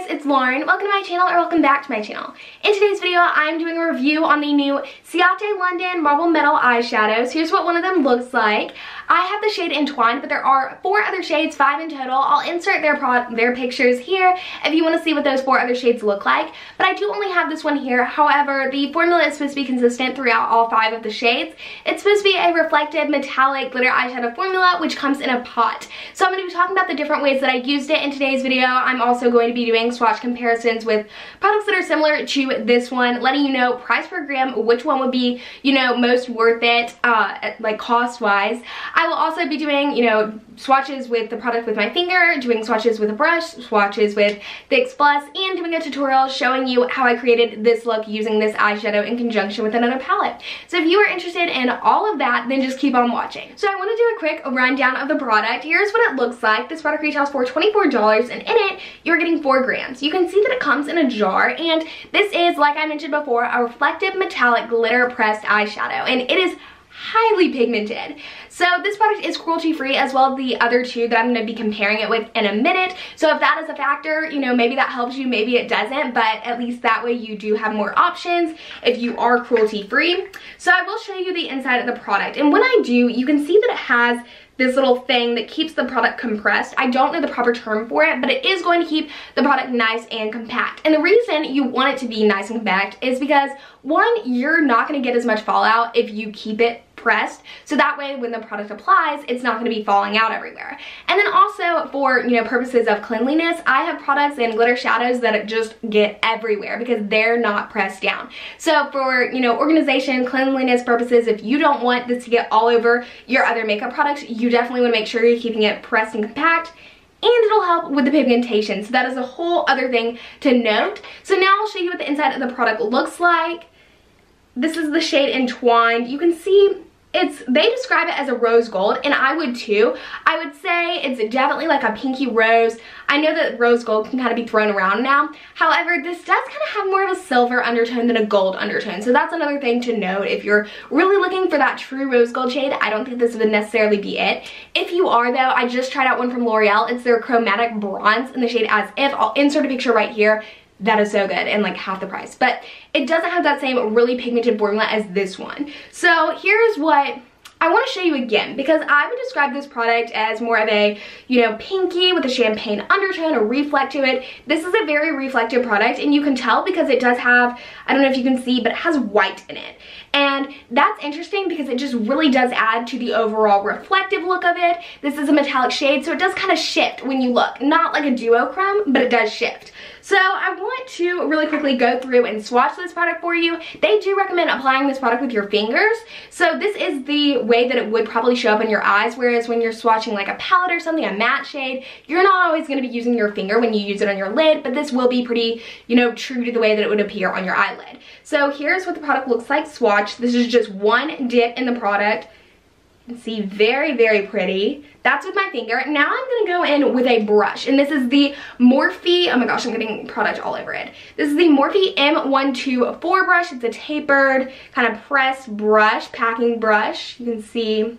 guys, it's Lauren. Welcome to my channel or welcome back to my channel. In today's video, I'm doing a review on the new Ciate London Marble Metal Eyeshadows. Here's what one of them looks like. I have the shade Entwined, but there are four other shades, five in total. I'll insert their their pictures here if you want to see what those four other shades look like. But I do only have this one here. However, the formula is supposed to be consistent throughout all five of the shades. It's supposed to be a reflective metallic glitter eyeshadow formula, which comes in a pot. So I'm going to be talking about the different ways that I used it in today's video. I'm also going to be doing swatch comparisons with products that are similar to this one, letting you know price per gram, which one would be, you know, most worth it, uh, like cost-wise. I will also be doing, you know, swatches with the product with my finger, doing swatches with a brush, swatches with Fix Plus, and doing a tutorial showing you how I created this look using this eyeshadow in conjunction with another palette. So if you are interested in all of that, then just keep on watching. So I want to do a quick rundown of the product. Here's what it looks like. This product retails for $24 and in it, you're getting four grams. You can see that it comes in a jar and this is, like I mentioned before, a reflective metallic glitter pressed eyeshadow and it is highly pigmented. So this product is cruelty free as well as the other two that I'm going to be comparing it with in a minute. So if that is a factor, you know, maybe that helps you, maybe it doesn't, but at least that way you do have more options if you are cruelty free. So I will show you the inside of the product. And when I do, you can see that it has this little thing that keeps the product compressed. I don't know the proper term for it, but it is going to keep the product nice and compact. And the reason you want it to be nice and compact is because one, you're not going to get as much fallout if you keep it pressed so that way when the product applies it's not going to be falling out everywhere and then also for you know purposes of cleanliness I have products and glitter shadows that just get everywhere because they're not pressed down so for you know organization cleanliness purposes if you don't want this to get all over your other makeup products you definitely want to make sure you're keeping it pressed and compact and it'll help with the pigmentation. So that is a whole other thing to note. So now I'll show you what the inside of the product looks like. This is the shade Entwined. You can see it's they describe it as a rose gold and I would too. I would say it's definitely like a pinky rose. I know that rose gold can kind of be thrown around now. However, this does kind of have more of a silver undertone than a gold undertone. So that's another thing to note. If you're really looking for that true rose gold shade, I don't think this would necessarily be it. If you are though, I just tried out one from L'Oreal. It's their chromatic bronze in the shade As If. I'll insert a picture right here that is so good and like half the price. But it doesn't have that same really pigmented formula as this one. So here's what I want to show you again because I would describe this product as more of a, you know, pinky with a champagne undertone, a reflect to it. This is a very reflective product and you can tell because it does have, I don't know if you can see, but it has white in it. And that's interesting because it just really does add to the overall reflective look of it. This is a metallic shade, so it does kind of shift when you look. Not like a duochrome, but it does shift. So I want to really quickly go through and swatch this product for you. They do recommend applying this product with your fingers. So this is the way that it would probably show up in your eyes, whereas when you're swatching like a palette or something, a matte shade, you're not always gonna be using your finger when you use it on your lid, but this will be pretty, you know, true to the way that it would appear on your eyelid. So here's what the product looks like swatch. This is just one dip in the product. You can see very, very pretty. That's with my finger. Now I'm gonna go in with a brush, and this is the Morphe, oh my gosh, I'm getting product all over it. This is the Morphe M124 brush. It's a tapered, kind of pressed brush, packing brush. You can see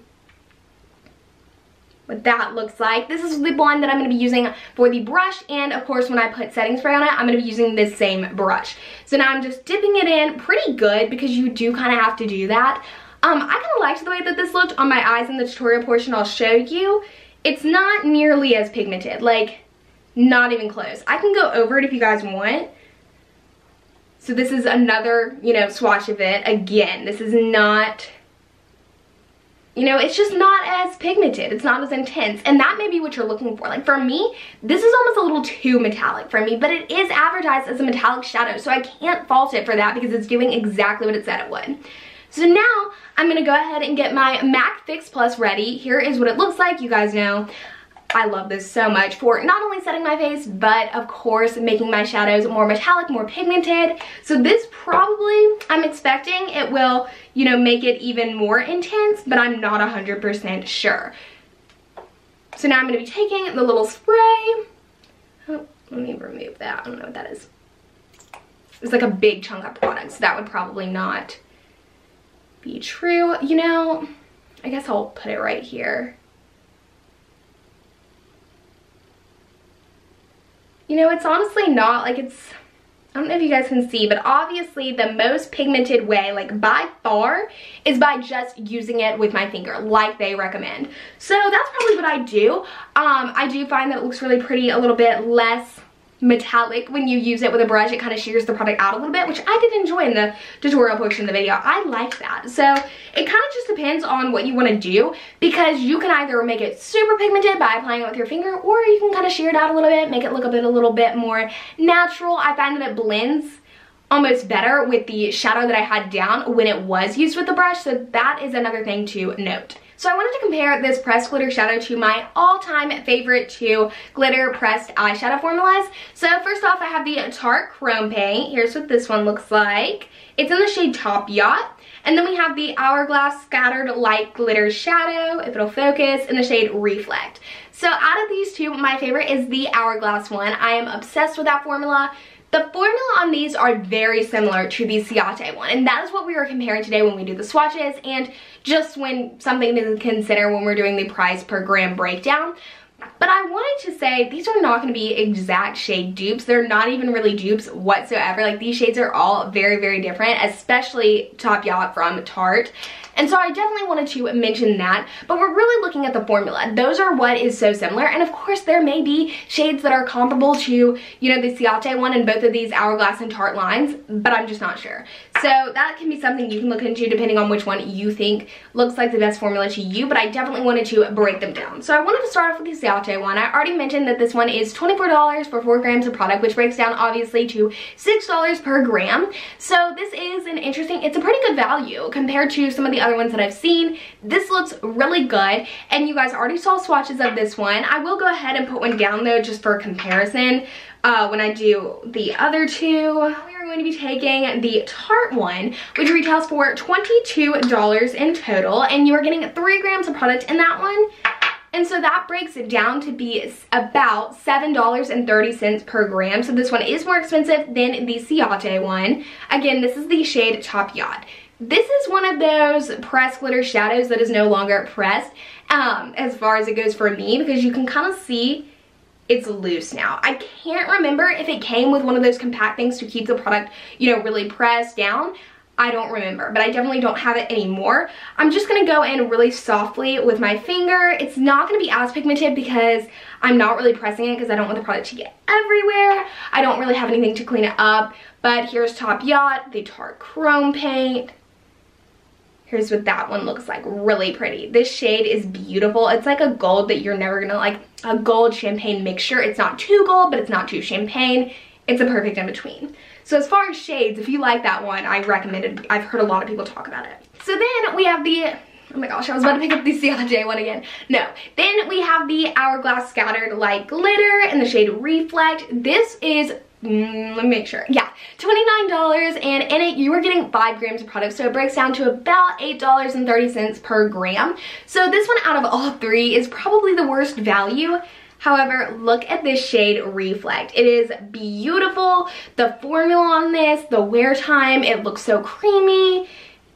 what that looks like. This is the blend that I'm going to be using for the brush and of course when I put setting spray on it I'm going to be using this same brush. So now I'm just dipping it in pretty good because you do kind of have to do that. Um, I kind of liked the way that this looked on my eyes in the tutorial portion I'll show you. It's not nearly as pigmented, like not even close. I can go over it if you guys want. So this is another, you know, swatch of it. Again, this is not, you know, it's just not as pigmented. It's not as intense. And that may be what you're looking for. Like for me, this is almost a little too metallic for me, but it is advertised as a metallic shadow. So I can't fault it for that because it's doing exactly what it said it would. So now I'm gonna go ahead and get my MAC Fix Plus ready. Here is what it looks like, you guys know. I love this so much for not only setting my face, but of course making my shadows more metallic, more pigmented. So this probably, I'm expecting it will, you know, make it even more intense, but I'm not 100% sure. So now I'm gonna be taking the little spray. Oh, let me remove that, I don't know what that is. It's like a big chunk of product, so that would probably not be true. You know, I guess I'll put it right here. You know, it's honestly not, like it's, I don't know if you guys can see, but obviously the most pigmented way, like by far, is by just using it with my finger, like they recommend. So that's probably what I do. Um, I do find that it looks really pretty, a little bit less metallic when you use it with a brush it kind of sheers the product out a little bit which I did enjoy in the tutorial portion of the video. I like that. So it kind of just depends on what you want to do because you can either make it super pigmented by applying it with your finger or you can kind of sheer it out a little bit make it look a bit a little bit more natural. I find that it blends almost better with the shadow that I had down when it was used with the brush so that is another thing to note so I wanted to compare this pressed glitter shadow to my all-time favorite two glitter pressed eyeshadow formulas. So first off, I have the Tarte Chrome Paint. Here's what this one looks like. It's in the shade Top Yacht. And then we have the Hourglass Scattered Light Glitter Shadow, if it'll focus, in the shade Reflect. So out of these two, my favorite is the Hourglass one. I am obsessed with that formula. The formula on these are very similar to the Ciate one, and that is what we were comparing today when we do the swatches, and just when something to consider when we're doing the price per gram breakdown. But I wanted to say these are not going to be exact shade dupes. They're not even really dupes whatsoever. Like these shades are all very, very different, especially Top Yacht from Tarte. And so I definitely wanted to mention that, but we're really looking at the formula. Those are what is so similar, and of course there may be shades that are comparable to, you know, the Ciate one in both of these Hourglass and Tarte lines, but I'm just not sure. So that can be something you can look into depending on which one you think looks like the best formula to you, but I definitely wanted to break them down. So I wanted to start off with the Ciate one. I already mentioned that this one is $24 for 4 grams of product, which breaks down obviously to $6 per gram. So this is an interesting, it's a pretty good value compared to some of the other ones that I've seen. This looks really good and you guys already saw swatches of this one. I will go ahead and put one down though just for comparison uh, when I do the other two. We are going to be taking the Tarte one, which retails for $22 in total, and you are getting three grams of product in that one. And so that breaks it down to be about $7.30 per gram. So this one is more expensive than the Ciate one. Again, this is the shade Top Yacht. This is one of those pressed glitter shadows that is no longer pressed um, as far as it goes for me because you can kind of see it's loose now. I can't remember if it came with one of those compact things to keep the product, you know, really pressed down. I don't remember, but I definitely don't have it anymore. I'm just gonna go in really softly with my finger. It's not gonna be as pigmented because I'm not really pressing it because I don't want the product to get everywhere. I don't really have anything to clean it up, but here's Top Yacht, the Tarte Chrome Paint. Here's what that one looks like, really pretty. This shade is beautiful. It's like a gold that you're never gonna like, a gold champagne mixture. It's not too gold, but it's not too champagne. It's a perfect in between. So as far as shades, if you like that one, I recommend it. I've heard a lot of people talk about it. So then we have the Oh my gosh, I was about to pick up the Ciate one again. No. Then we have the Hourglass Scattered Light Glitter in the shade Reflect. This is Mm, let me make sure. Yeah, $29 and in it you are getting 5 grams of product so it breaks down to about $8.30 per gram. So this one out of all three is probably the worst value. However, look at this shade Reflect. It is beautiful. The formula on this, the wear time, it looks so creamy.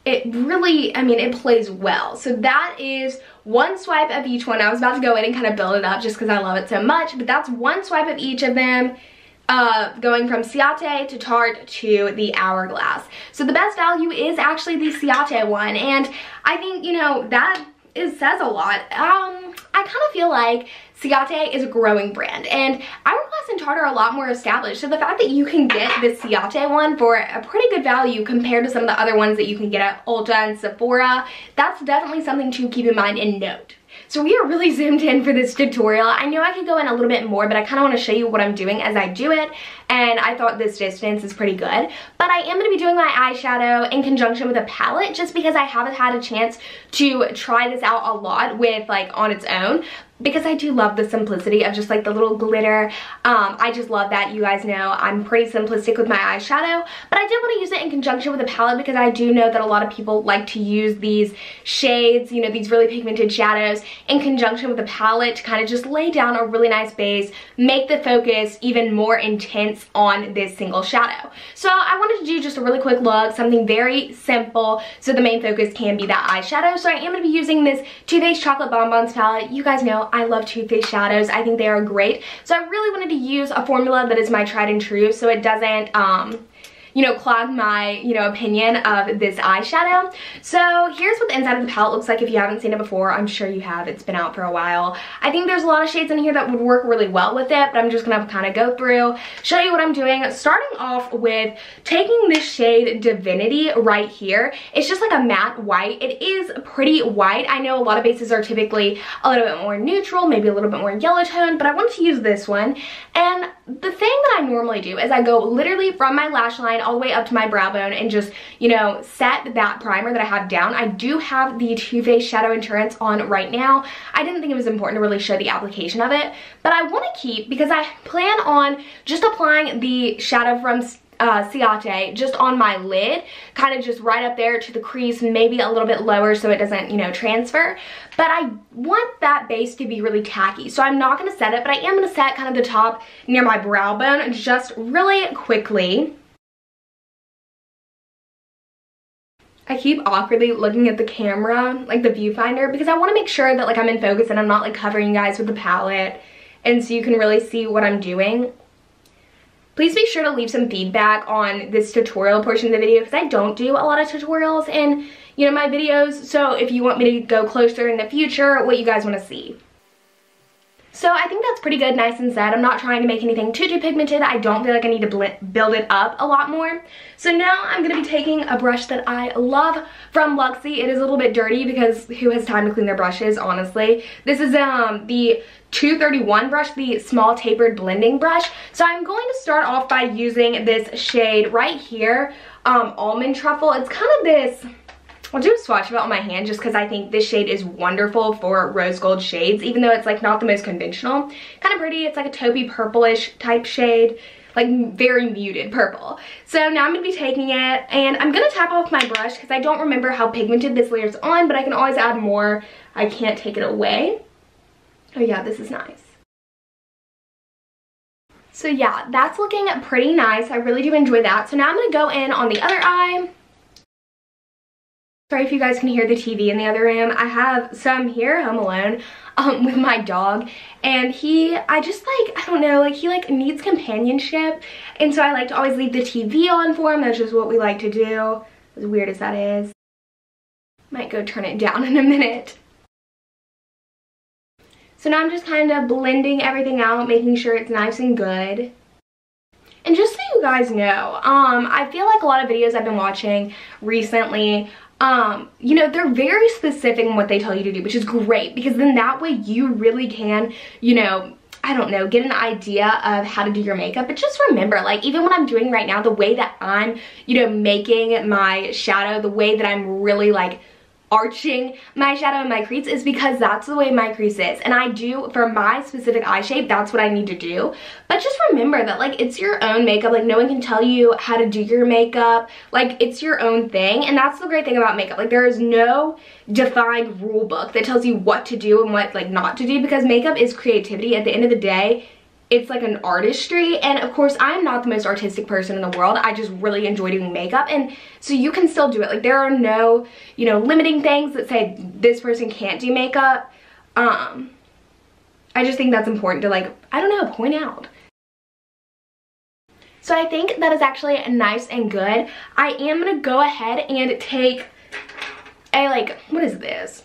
It really, I mean, it plays well. So that is one swipe of each one. I was about to go in and kind of build it up just because I love it so much, but that's one swipe of each of them uh, going from Ciate to Tarte to the Hourglass. So the best value is actually the Ciate one. And I think, you know, that is, says a lot. Um, I kind of feel like Ciate is a growing brand and Hourglass and Tarte are a lot more established. So the fact that you can get the Ciate one for a pretty good value compared to some of the other ones that you can get at Ulta and Sephora, that's definitely something to keep in mind and note. So we are really zoomed in for this tutorial. I know I could go in a little bit more, but I kind of want to show you what I'm doing as I do it. And I thought this distance is pretty good. But I am going to be doing my eyeshadow in conjunction with a palette just because I haven't had a chance to try this out a lot with like on its own because I do love the simplicity of just like the little glitter. Um, I just love that. You guys know I'm pretty simplistic with my eyeshadow, but I did want to use it in conjunction with a palette because I do know that a lot of people like to use these shades, you know, these really pigmented shadows in conjunction with a palette to kind of just lay down a really nice base, make the focus even more intense on this single shadow. So I wanted to do just a really quick look, something very simple, so the main focus can be that eyeshadow. So I am going to be using this Too Faced Chocolate Bonbons palette. You guys know I love Too Faced shadows. I think they are great. So I really wanted to use a formula that is my tried and true so it doesn't, um, you know, clog my, you know, opinion of this eyeshadow. So here's what the inside of the palette looks like if you haven't seen it before. I'm sure you have. It's been out for a while. I think there's a lot of shades in here that would work really well with it, but I'm just gonna kind of go through, show you what I'm doing. Starting off with taking this shade Divinity right here. It's just like a matte white. It is pretty white. I know a lot of bases are typically a little bit more neutral, maybe a little bit more yellow tone, but I wanted to use this one. And the thing that I normally do is I go literally from my lash line all the way up to my brow bone and just, you know, set that primer that I have down. I do have the Too Faced Shadow Endurance on right now. I didn't think it was important to really show the application of it, but I want to keep, because I plan on just applying the shadow from uh, Ciate just on my lid, kind of just right up there to the crease, maybe a little bit lower so it doesn't, you know, transfer. But I want that base to be really tacky, so I'm not going to set it, but I am going to set kind of the top near my brow bone just really quickly. I keep awkwardly looking at the camera, like the viewfinder, because I want to make sure that like I'm in focus and I'm not like covering you guys with the palette and so you can really see what I'm doing. Please be sure to leave some feedback on this tutorial portion of the video because I don't do a lot of tutorials in, you know, my videos. So if you want me to go closer in the future, what you guys want to see. So I think that's pretty good, nice and set. I'm not trying to make anything too, too pigmented. I don't feel like I need to build it up a lot more. So now I'm going to be taking a brush that I love from Luxie. It is a little bit dirty because who has time to clean their brushes, honestly. This is um the 231 brush, the small tapered blending brush. So I'm going to start off by using this shade right here, um, Almond Truffle. It's kind of this I'll do a swatch of it on my hand just because I think this shade is wonderful for rose gold shades, even though it's like not the most conventional. Kind of pretty, it's like a taupey purplish type shade, like very muted purple. So now I'm to be taking it and I'm going to tap off my brush because I don't remember how pigmented this layer is on, but I can always add more. I can't take it away. Oh yeah, this is nice. So yeah, that's looking pretty nice. I really do enjoy that. So now I'm to go in on the other eye. Sorry if you guys can hear the TV in the other room. I have some here home alone um, with my dog and he, I just like, I don't know, like he like needs companionship and so I like to always leave the TV on for him. That's just what we like to do, as weird as that is. Might go turn it down in a minute. So now I'm just kind of blending everything out, making sure it's nice and good. And just so you guys know, um, I feel like a lot of videos I've been watching recently um you know they're very specific in what they tell you to do which is great because then that way you really can you know I don't know, get an idea of how to do your makeup. But just remember, like, even what I'm doing right now, the way that I'm, you know, making my shadow, the way that I'm really, like, arching my shadow and my crease is because that's the way my crease is. And I do for my specific eye shape that's what I need to do. But just remember that like it's your own makeup. Like no one can tell you how to do your makeup. Like it's your own thing. And that's the great thing about makeup. Like there is no defined rule book that tells you what to do and what like not to do because makeup is creativity. At the end of the day it's like an artistry and of course I'm not the most artistic person in the world. I just really enjoy doing makeup and so you can still do it. Like there are no you know limiting things that say this person can't do makeup. Um I just think that's important to like I don't know point out. So I think that is actually nice and good. I am gonna go ahead and take a like what is this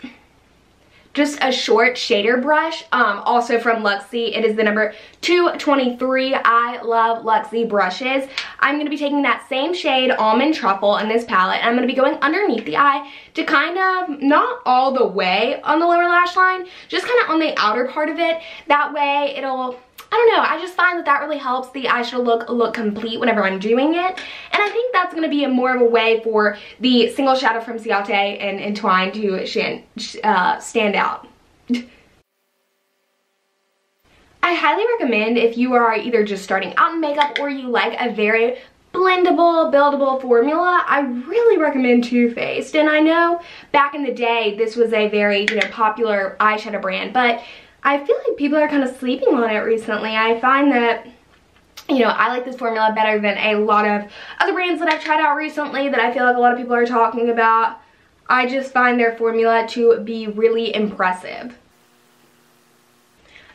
just a short shader brush, um, also from Luxie. It is the number 223. I love Luxie brushes. I'm going to be taking that same shade, Almond Truffle, in this palette. I'm going to be going underneath the eye to kind of, not all the way on the lower lash line, just kind of on the outer part of it. That way it'll I don't know, I just find that that really helps the eyeshadow look look complete whenever I'm doing it. And I think that's going to be a more of a way for the single shadow from Ciate and Entwine to uh, stand out. I highly recommend if you are either just starting out in makeup or you like a very blendable, buildable formula, I really recommend Too Faced. And I know back in the day, this was a very, you know, popular eyeshadow brand, but I feel like people are kind of sleeping on it recently. I find that you know, I like this formula better than a lot of other brands that I've tried out recently that I feel like a lot of people are talking about. I just find their formula to be really impressive.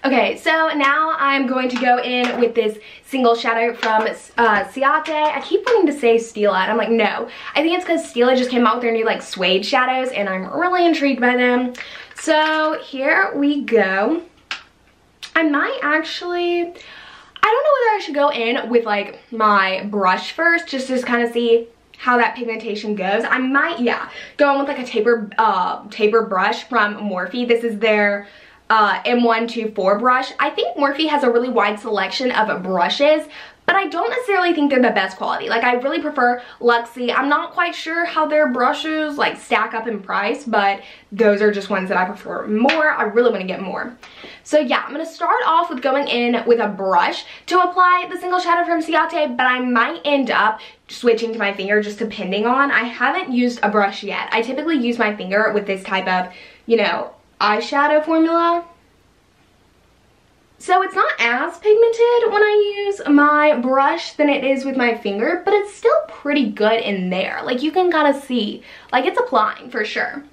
Okay, so now I'm going to go in with this single shadow from uh, Ciate. I keep wanting to say Stila, and I'm like, no. I think it's because Stila just came out with their new like suede shadows, and I'm really intrigued by them. So here we go. I might actually, I don't know whether I should go in with like my brush first, just to kind of see how that pigmentation goes. I might, yeah, go in with like a taper, uh, taper brush from Morphe. This is their uh, M124 brush. I think Morphe has a really wide selection of brushes, but I don't necessarily think they're the best quality. Like, I really prefer Luxie. I'm not quite sure how their brushes, like, stack up in price, but those are just ones that I prefer more. I really want to get more. So, yeah, I'm to start off with going in with a brush to apply the single shadow from Ciate, but I might end up switching to my finger just depending on. I haven't used a brush yet. I typically use my finger with this type of, you know, eyeshadow formula. So it's not as pigmented when I use my brush than it is with my finger, but it's still pretty good in there. Like you can kind of see, like it's applying for sure.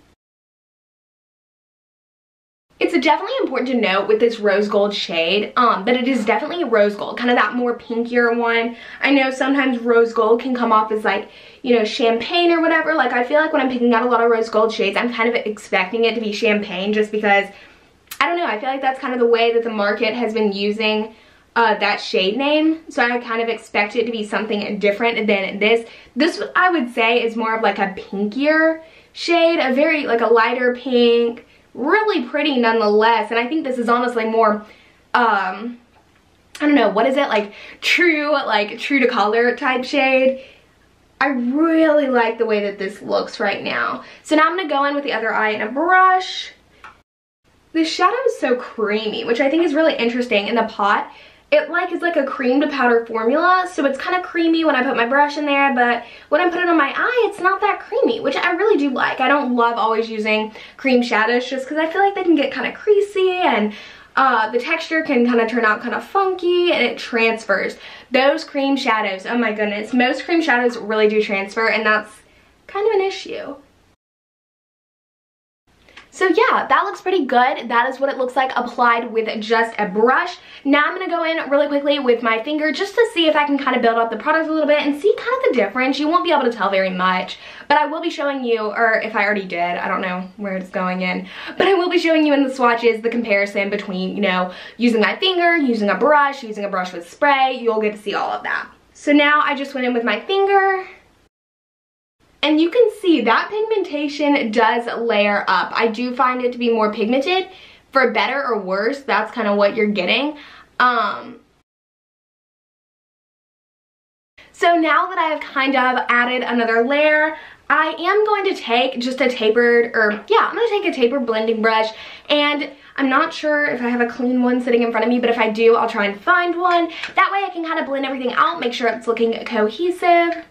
It's definitely important to note with this rose gold shade um, that it is definitely rose gold, kind of that more pinkier one. I know sometimes rose gold can come off as like, you know, champagne or whatever. Like I feel like when I'm picking out a lot of rose gold shades, I'm kind of expecting it to be champagne just because, I don't know, I feel like that's kind of the way that the market has been using uh, that shade name. So I kind of expect it to be something different than this. This, I would say, is more of like a pinkier shade, a very, like a lighter pink, really pretty nonetheless. And I think this is honestly more, um, I don't know, what is it? Like true, like true to color type shade. I really like the way that this looks right now. So now I'm to go in with the other eye and a brush. The shadow is so creamy, which I think is really interesting in the pot. It like is like a cream to powder formula so it's kind of creamy when I put my brush in there but when I put it on my eye it's not that creamy which I really do like. I don't love always using cream shadows just because I feel like they can get kind of creasy and uh, the texture can kind of turn out kind of funky and it transfers. Those cream shadows oh my goodness most cream shadows really do transfer and that's kind of an issue so yeah, that looks pretty good. That is what it looks like applied with just a brush. Now I'm to go in really quickly with my finger just to see if I can kind of build up the product a little bit and see kind of the difference. You won't be able to tell very much, but I will be showing you, or if I already did, I don't know where it's going in, but I will be showing you in the swatches the comparison between, you know, using my finger, using a brush, using a brush with spray. You'll get to see all of that. So now I just went in with my finger and you can see that pigmentation does layer up. I do find it to be more pigmented. For better or worse, that's kind of what you're getting. Um, so now that I have kind of added another layer, I am going to take just a tapered, or yeah, I'm going to take a tapered blending brush and I'm not sure if I have a clean one sitting in front of me, but if I do, I'll try and find one. That way I can kind of blend everything out, make sure it's looking cohesive.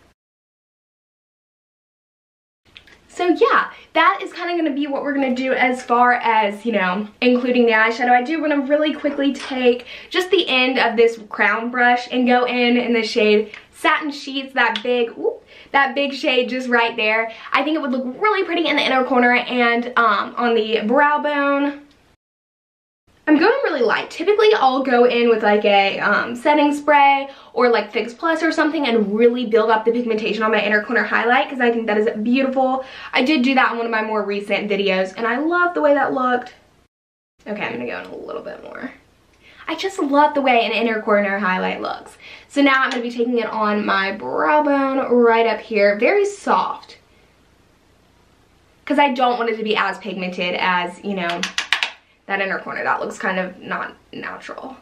So yeah, that is kind of going to be what we're going to do as far as, you know, including the eyeshadow. I do want to really quickly take just the end of this crown brush and go in in the shade Satin Sheets, that big, whoop, that big shade just right there. I think it would look really pretty in the inner corner and um, on the brow bone. I'm going really light. Typically, I'll go in with like a um, setting spray or like Fix Plus or something and really build up the pigmentation on my inner corner highlight because I think that is beautiful. I did do that in one of my more recent videos and I love the way that looked. Okay, I'm to go in a little bit more. I just love the way an inner corner highlight looks. So now I'm to be taking it on my brow bone right up here. Very soft. Because I don't want it to be as pigmented as, you know, that inner corner. That looks kind of not natural.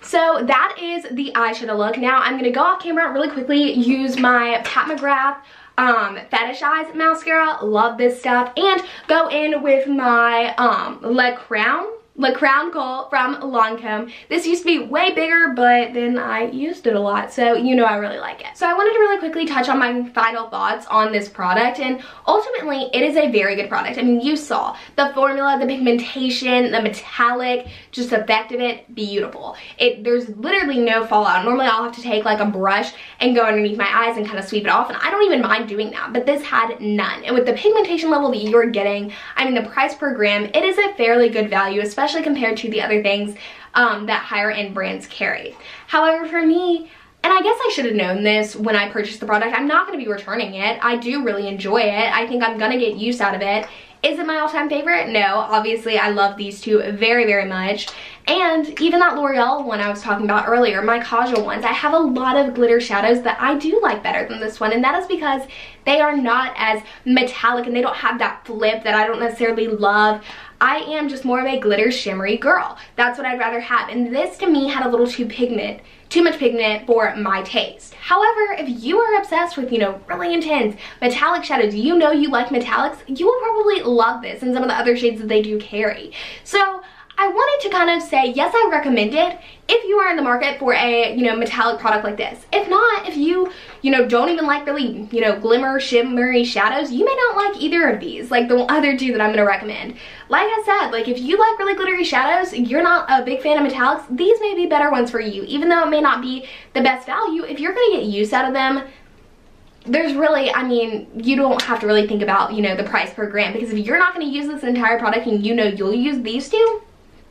So that is the eyeshadow look. Now I'm going to go off camera really quickly, use my Pat McGrath um, Fetish Eyes mascara. Love this stuff. And go in with my um, Le Crown Le Crown Gold from Lancome. This used to be way bigger, but then I used it a lot, so you know I really like it. So I wanted to really quickly touch on my final thoughts on this product, and ultimately, it is a very good product. I mean, you saw the formula, the pigmentation, the metallic, just effect of it, beautiful. It There's literally no fallout. Normally, I'll have to take like a brush and go underneath my eyes and kind of sweep it off, and I don't even mind doing that, but this had none. And with the pigmentation level that you're getting, I mean, the price per gram, it is a fairly good value, especially especially compared to the other things um, that higher end brands carry. However, for me, and I guess I should have known this when I purchased the product. I'm not going to be returning it. I do really enjoy it. I think I'm going to get use out of it. Is it my all-time favorite? No. Obviously, I love these two very, very much. And even that L'Oreal one I was talking about earlier, my casual ones, I have a lot of glitter shadows that I do like better than this one. And that is because they are not as metallic and they don't have that flip that I don't necessarily love. I am just more of a glitter shimmery girl. That's what I'd rather have. And this to me had a little too pigment, too much pigment for my taste. However, if you are obsessed with, you know, really intense metallic shadows, you know you like metallics, you will probably love this and some of the other shades that they do carry. So I wanted to kind of say, yes, I recommend it if you are in the market for a, you know, metallic product like this. If not, if you, you know, don't even like really, you know, glimmer, shimmery shadows, you may not like either of these, like the other two that I'm going to recommend. Like I said, like if you like really glittery shadows, you're not a big fan of metallics, these may be better ones for you. Even though it may not be the best value, if you're going to get use out of them, there's really, I mean, you don't have to really think about, you know, the price per gram because if you're not going to use this entire product and you know you'll use these two,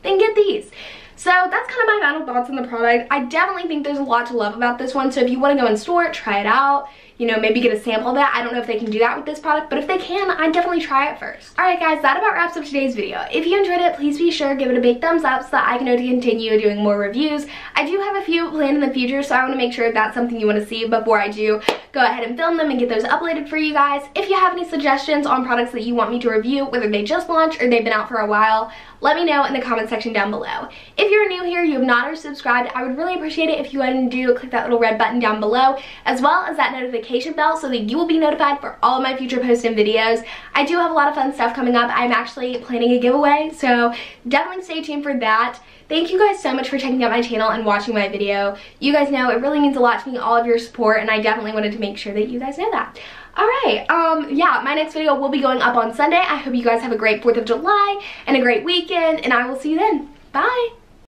then get these. So that's kind of my final thoughts on the product. I definitely think there's a lot to love about this one. So if you want to go in store, try it out you know, maybe get a sample of that. I don't know if they can do that with this product, but if they can, I'd definitely try it first. Alright guys, that about wraps up today's video. If you enjoyed it, please be sure to give it a big thumbs up so that I can know to continue doing more reviews. I do have a few planned in the future, so I want to make sure that's something you want to see before I do go ahead and film them and get those uploaded for you guys. If you have any suggestions on products that you want me to review, whether they just launched or they've been out for a while, let me know in the comment section down below. If you're new here, you have not already subscribed, I would really appreciate it if you went and do click that little red button down below, as well as that notification bell so that you will be notified for all of my future posts and videos. I do have a lot of fun stuff coming up. I'm actually planning a giveaway, so definitely stay tuned for that. Thank you guys so much for checking out my channel and watching my video. You guys know it really means a lot to me, all of your support, and I definitely wanted to make sure that you guys know that. Alright, um, yeah, my next video will be going up on Sunday. I hope you guys have a great 4th of July and a great weekend, and I will see you then. Bye!